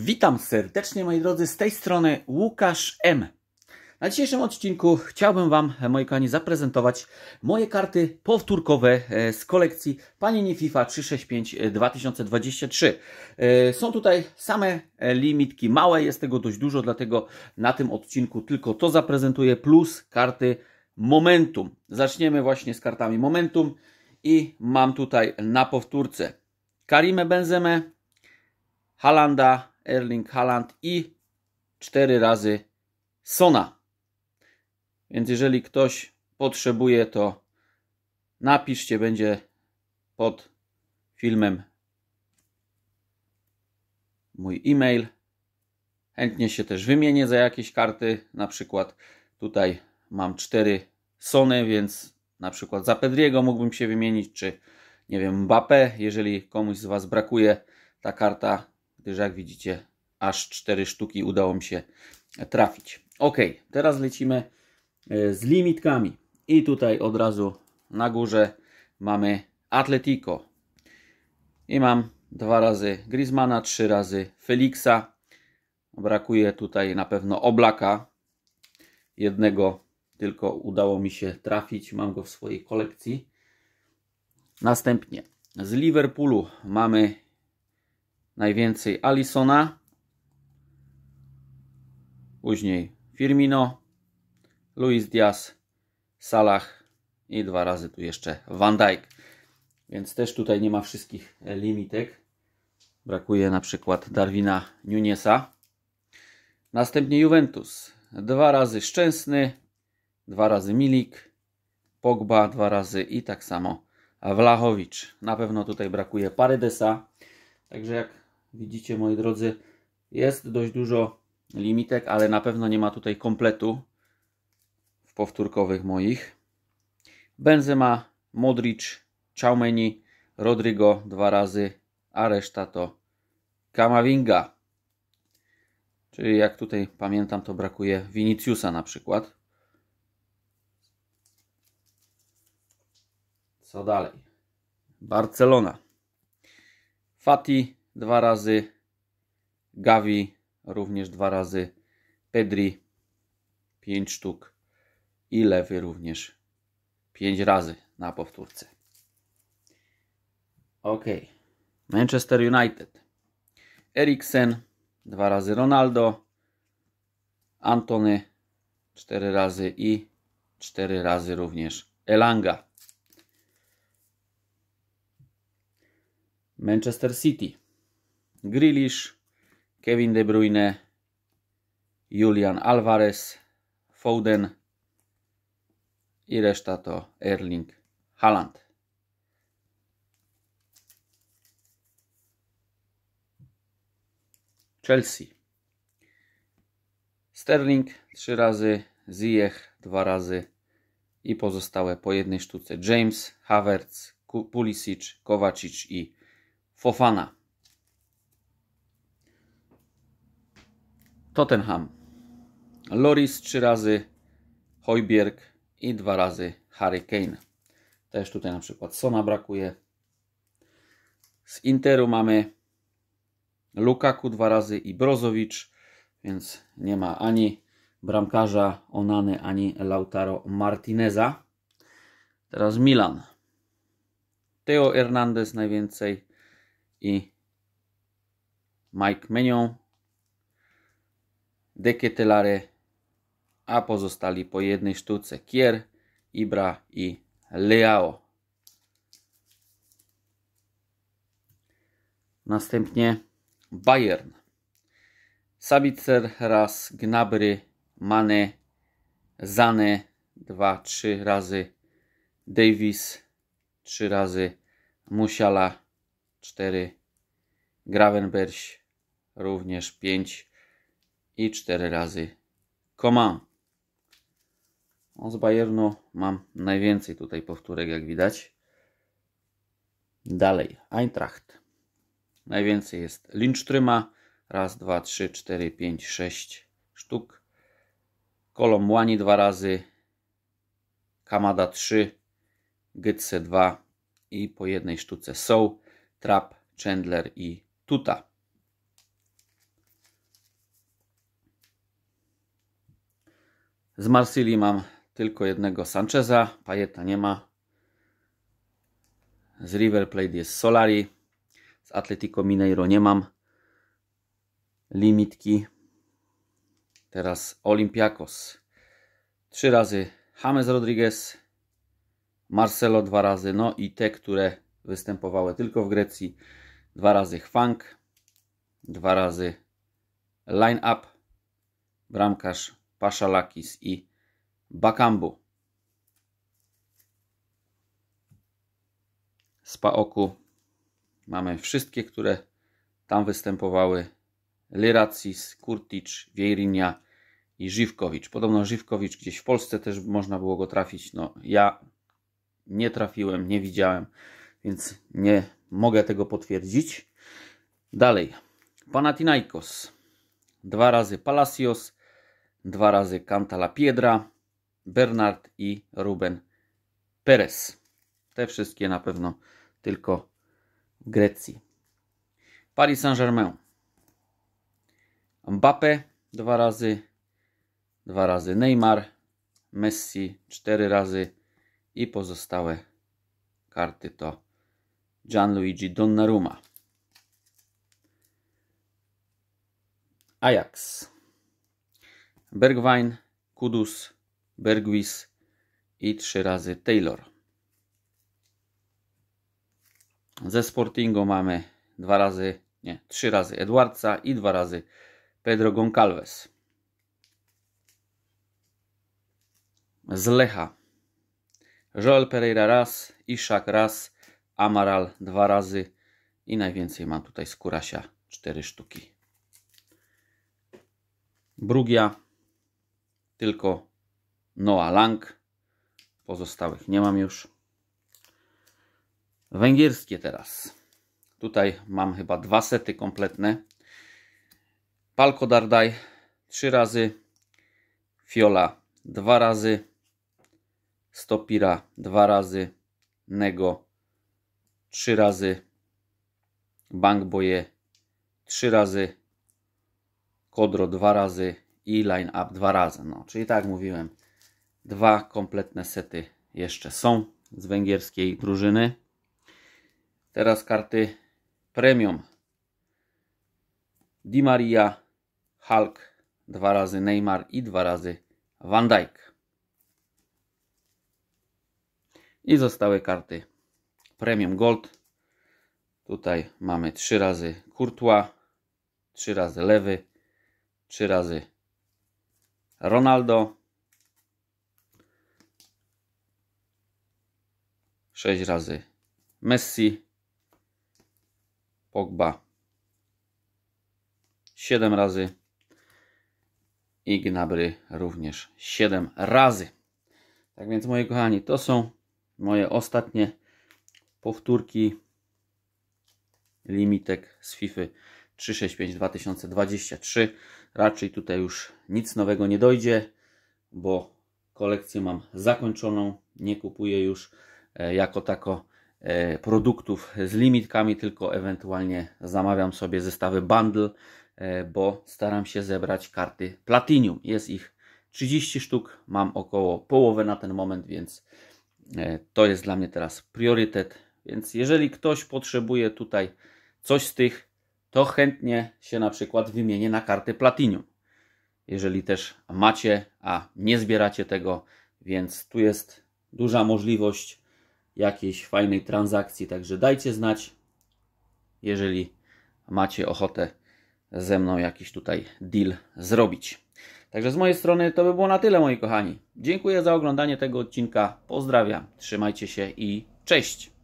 Witam serdecznie moi drodzy, z tej strony Łukasz M. Na dzisiejszym odcinku chciałbym Wam, moi kochani, zaprezentować moje karty powtórkowe e, z kolekcji Panini FIFA 365 2023. E, są tutaj same e, limitki małe, jest tego dość dużo, dlatego na tym odcinku tylko to zaprezentuję, plus karty Momentum. Zaczniemy właśnie z kartami Momentum i mam tutaj na powtórce Karimę Benzemę, Halanda, Erling Haaland i cztery razy Sona. Więc jeżeli ktoś potrzebuje, to napiszcie, będzie pod filmem mój e-mail. Chętnie się też wymienię za jakieś karty. Na przykład tutaj mam cztery Sony, więc na przykład za Pedriego mógłbym się wymienić, czy nie wiem, Mbappé, jeżeli komuś z Was brakuje ta karta, gdyż jak widzicie, aż 4 sztuki udało mi się trafić. Ok, teraz lecimy e, z limitkami. I tutaj od razu na górze mamy Atletico. I mam dwa razy Griezmana, trzy razy Felixa. Brakuje tutaj na pewno Oblaka. Jednego tylko udało mi się trafić. Mam go w swojej kolekcji. Następnie z Liverpoolu mamy najwięcej Alisona, później Firmino, Luis Diaz, Salah i dwa razy tu jeszcze Van Dijk. Więc też tutaj nie ma wszystkich limitek. Brakuje na przykład Darwina Nunesa. Następnie Juventus. Dwa razy Szczęsny, dwa razy Milik, Pogba dwa razy i tak samo Wlachowicz. Na pewno tutaj brakuje Paredesa. Także jak widzicie moi drodzy, jest dość dużo limitek, ale na pewno nie ma tutaj kompletu w powtórkowych moich. Benzema, Modric, Chaumeni, Rodrigo dwa razy, a reszta to Kamavinga. Czyli jak tutaj pamiętam, to brakuje Viniciusa na przykład. Co dalej? Barcelona. Fati dwa razy. Gavi również dwa razy. Pedri pięć sztuk. I lewy również pięć razy na powtórce. Ok. Manchester United. Eriksen dwa razy Ronaldo. Antony cztery razy i cztery razy również Elanga. Manchester City. Grealish, Kevin De Bruyne, Julian Alvarez, Foden i reszta to Erling Haaland. Chelsea. Sterling 3 razy, Ziyech 2 razy i pozostałe po jednej sztuce. James, Havertz, Pulisic, Kovacic i Fofana. Tottenham. Loris trzy razy, Hojbjerg i dwa razy Harry Kane. Też tutaj na przykład Sona brakuje. Z Interu mamy Lukaku dwa razy i Brozowicz, więc nie ma ani bramkarza Onany, ani Lautaro Martineza. Teraz Milan. Teo Hernandez najwięcej i Mike Menion, Deketelare, a pozostali po jednej sztuce Kier, Ibra i Leao. Następnie Bayern. Sabitzer raz, Gnabry, Mane, Zane dwa, trzy razy, Davis trzy razy, Musiala 4, Gravenberch również 5 i 4 razy Coman. No, z Bayernu mam najwięcej tutaj powtórek, jak widać. Dalej, Eintracht. Najwięcej jest Lindströma. Raz, dwa, trzy, cztery, pięć, sześć sztuk. Kolomłani dwa razy. Kamada 3. Gytse 2 i po jednej sztuce są. Trap, Chandler i Tuta. Z Marsylii mam tylko jednego Sancheza, Pajeta nie ma. Z River Plate jest Solari. Z Atletico Mineiro nie mam limitki. Teraz Olympiakos. Trzy razy James Rodriguez, Marcelo dwa razy, no i te, które występowały tylko w Grecji. Dwa razy Chwank, dwa razy Line Up, bramkarz Paszalakis i Bakambu. Z Paoku mamy wszystkie, które tam występowały. Lyracis, Kurtic, Wiejrinia i Żywkowicz. Podobno Żywkowicz gdzieś w Polsce też można było go trafić. No, ja nie trafiłem, nie widziałem, więc nie mogę tego potwierdzić. Dalej. Panathinaikos. Dwa razy Palacios, dwa razy Cantala Piedra, Bernard i Ruben Perez. Te wszystkie na pewno tylko w Grecji. Paris Saint-Germain. Mbappe dwa razy, dwa razy Neymar, Messi cztery razy i pozostałe karty to Gianluigi Donnarumma. Ajax. Bergwijn, Kudus, Bergwis i trzy razy Taylor. Ze Sportingu mamy dwa razy, nie, trzy razy Edwardsa i dwa razy Pedro Goncalves. Z Lecha. Joel Pereira raz, Ishak raz, Amaral dwa razy i najwięcej mam tutaj Skurasia cztery sztuki. Brugia tylko Noah Lang. Pozostałych nie mam już. Węgierskie teraz. Tutaj mam chyba dwa sety kompletne. Palko Dardaj trzy razy. Fiola dwa razy. Stopira dwa razy. Nego trzy razy. Bank Boje trzy razy. Kodro dwa razy i line up dwa razy. No, czyli tak mówiłem, dwa kompletne sety jeszcze są z węgierskiej drużyny. Teraz karty premium. Di Maria, Hulk, dwa razy Neymar i dwa razy Van Dijk. I zostały karty Premium Gold. Tutaj mamy trzy razy Courtois, trzy razy Lewy, trzy razy Ronaldo. sześć razy Messi. Pogba. siedem razy. I Gnabry również siedem razy. Tak więc moi kochani, to są moje ostatnie powtórki limitek z FIFA 365 2023. Raczej tutaj już nic nowego nie dojdzie, bo kolekcję mam zakończoną. Nie kupuję już e, jako tako e, produktów z limitkami, tylko ewentualnie zamawiam sobie zestawy bundle, e, bo staram się zebrać karty Platinum. Jest ich 30 sztuk, mam około połowę na ten moment, więc to jest dla mnie teraz priorytet. Więc jeżeli ktoś potrzebuje tutaj coś z tych to chętnie się na przykład wymienię na karty Platinum. Jeżeli też macie, a nie zbieracie tego, więc tu jest duża możliwość jakiejś fajnej transakcji, także dajcie znać, jeżeli macie ochotę ze mną jakiś tutaj deal zrobić. Także z mojej strony to by było na tyle, moi kochani. Dziękuję za oglądanie tego odcinka. Pozdrawiam, trzymajcie się i cześć!